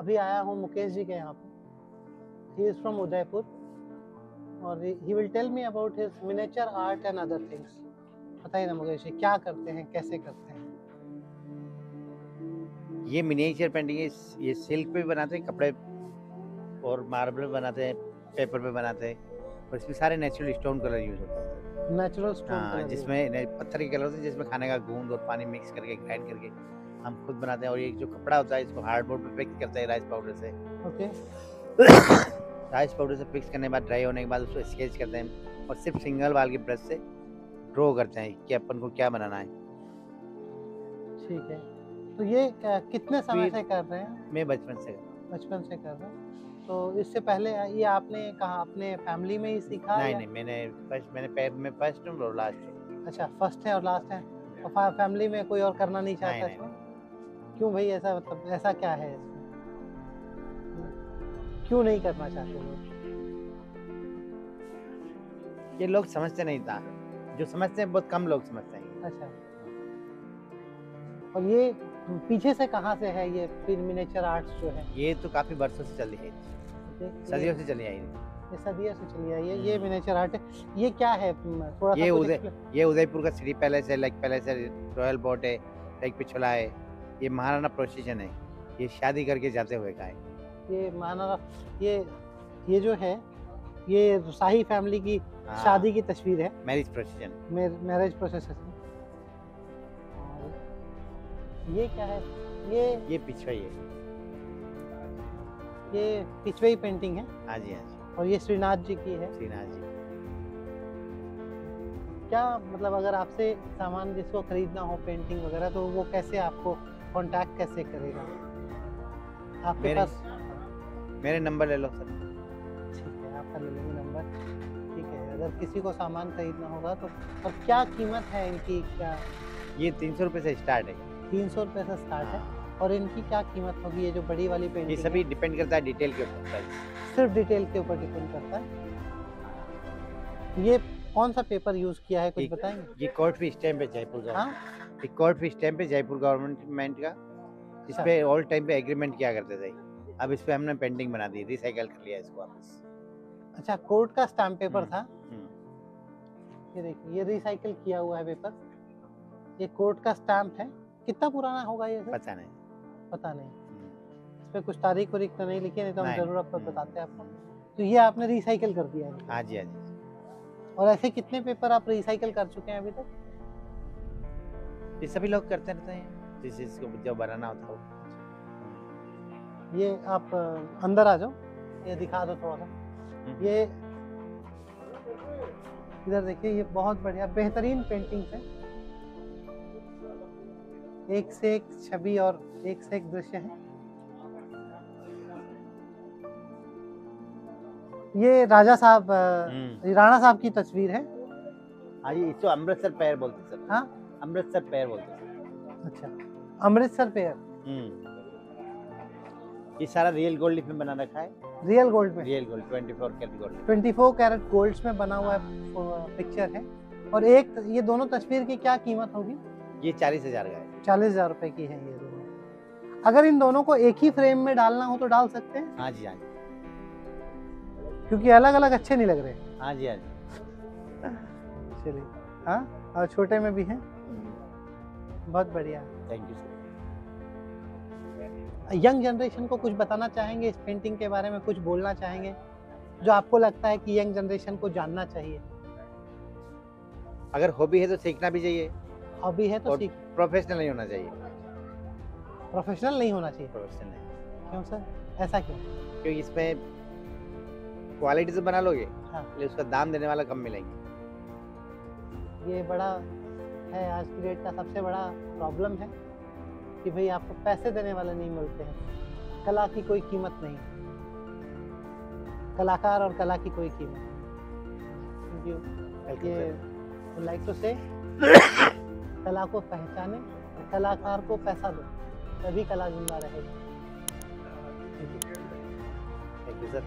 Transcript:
अभी आया हूँ मुकेश जी के यहाँ पे। ही इज़ फ्रॉम उदयपुर और he will tell me about his miniature art and other things बताइए ना मुकेश जी क्या करते हैं कैसे करते हैं? ये मिनिएचर पेंटिंग है ये सिल्क पे भी बनाते हैं कपड़े और मार्बल पे बनाते हैं पेपर पे बनाते हैं और इसमें सारे नेचुरल स्टोन कलर यूज़ होते हैं। नेचुरल स्टोन हाँ जिसमें पत्थर के कलर होते हैं जिसमें खाने का गूंद और पानी मिक्स करके ग्राइंड करके हम खुद बनाते हैं और ये जो कपड़ा होता है इसको हार्डबोर्ड पे फिक्स करते हैं राइस पाउडर से। ओके राइस पाउडर से फिक्स करने के बाद ड्राई होने के बाद उसको स्केच करते हैं और सिर्फ़ सिंगल वाल के ब्रश से ड्रॉ करते हैं कि अपन को क्या बनाना है। ठीक है। तो ये कितने समय से कर रहे हैं? मैं बचपन से बचपन से कर रहे हैं। तो इससे पहले ये आपने कहा अपने फैमिली में ही सीखा नहीं या- नहीं मैंने फ़र्स्ट मैंने में फ़र्स्ट हूँ और लास्ट हूँ। अच्छा फ़र्स्ट है और लास्ट है। और फैमिली में कोई और करना नहीं चाहता नहीं, इसमें क्यों भाई ऐसा मतलब ऐसा क्या है इसमें? क्यों नहीं करना चाहते लोग ये लोग समझते नहीं था। जो समझते हैं बहुत कम लोग समझते हैं। अच्छा। और ये पीछे से कहाँ से है ये फिर मिनेचर आर्ट्स जो है? ये तो काफ़ी वर्षों से चली है सदियों से चली आई। है ये सदियों से चली आई है। ये मिनेचर आर्ट ये क्या है? थोड़ा ये उदय- ये उदयपुर का सिटी पैलेस है लेक पैलेस है रॉयल बोट है लेक पिछोला है। ये महाराणा प्रोसीजन है। ये शादी करके जाते हुए का है। ये माना ये ये जो है ये शाही फैमिली की हाँ, शादी की तस्वीर है। मैरिज प्रोसीजन मैरिज प्रोसेस ये क्या है? ये ये पिछवा ही। ये पिछवे पेंटिंग है। हाँ जी हाँ जी। और ये श्रीनाथ जी की है। श्रीनाथ जी। क्या मतलब अगर आपसे सामान जिसको खरीदना हो पेंटिंग वगैरह तो वो कैसे आपको कांटेक्ट कैसे करेगा? आपके मेरे- पास मेरे नंबर ले लो सर। ठीक है आपका ले लेंगे नंबर। ठीक है अगर किसी को सामान खरीदना होगा तो और क्या कीमत है इनकी? क्या ये तीन सौ रुपये से स्टार्ट है। तीन सौ रुपये से स्टार्ट है? हाँ, और इनकी क्या कीमत होगी? ये जो बड़ी वाली पेंटिंग ये सभी डिपेंड करता है डिटेल के ऊपर सिर्फ़ डिटेल के ऊपर डिपेंड करता है? ये कौन सा पेपर यूज़ किया है कुछ बताएँगे? ये कोर्ट फ़ी स्टैम्प है जयपुर का। हाँ? ये कोर्ट फ़ी स्टैम्प है जयपुर गवर्नमेंट का इस पे ऑल टाइम पे एग्रीमेंट किया करते थे। अब इस पे हमने पेंटिंग बना दी रिसाइकल कर लिया इसको वापस। अच्छा कोर्ट का स्टैम्प पेपर हम्म, था? हम्म। ये देखिए ये रिसाइकल किया हुआ है पेपर ये कोर्ट का स्टैम्प है। कितना पुराना होगा ये सर? पता नहीं। पता नहीं। हम्म, इस पे कुछ तारीख वारीख तो नहीं लिखी नहीं तो हम ज़रूर आपको। बताते हैं आपको। तो ये आपने रिसाइकल कर दिया है। हाँ जी हाँ जी। और ऐसे कितने पेपर आप रिसाइकल कर चुके हैं अभी तक? ये सभी लोग करते रहते हैं। जिस चीज़ को जो बनाना होता हो ये आप अंदर आ जाओ। ये दिखा दो थोड़ा सा हम्म। ये इधर देखिए ये बहुत बढ़िया बेहतरीन पेंटिंग्स है। एक से एक छवि और एक से एक दृश्य है। ये राजा साहब हम्म। राणा साहब की तस्वीर है। हाँ जी इसको अमृतसर पैर बोलते हैं सर। हाँ? अमृतसर पैर बोलते हैं अच्छा अमृतसर पेयर हम्म। ये सारा रियल गोल्ड में बना रखा है। रियल गोल्ड में? Real gold 24 carat gold 24 carat golds में बना हुआ पिक्चर है। और एक ये दोनों तस्वीर की क्या कीमत होगी? ये चालीस हज़ार का है। चालीस हज़ार रुपए की है ये दोनों। अगर इन दोनों को एक ही फ्रेम में डालना हो तो डाल सकते हैं? हाँ जी हाँ जी। क्योंकि अलग अलग अच्छे नहीं लग रहे। हाँ जी हाँ जी। चलिए। हाँ? और छोटे में भी हैं? बहुत बढ़िया। Thank you sir young generation को कुछ बताना चाहेंगे इस पेंटिंग के बारे में? कुछ बोलना चाहेंगे? जो आपको लगता है कि यंग जनरेशन को जानना चाहिए। अगर हॉबी है तो सीखना भी चाहिए। हॉबी है तो सीख प्रोफेशनल नहीं होना चाहिए। प्रोफेशनल नहीं होना चाहिए। प्रोफेशनल नहीं। क्यों सर ऐसा क्यों? क्योंकि इसमें क्वालिटी से बना लोगे हाँ। उसका दाम देने वाला कम मिलेंगे। ये बड़ा है आज की डेट का सबसे बड़ा प्रॉब्लम है कि भाई आपको पैसे देने वाले नहीं मिलते हैं। कला की कोई कीमत नहीं। कलाकार और कला की कोई कीमत थैंक यू ये लाइक टू से कला को पहचाने और कलाकार को पैसा दो तभी कला ज़िंदा रहेगी। Thank you, sir.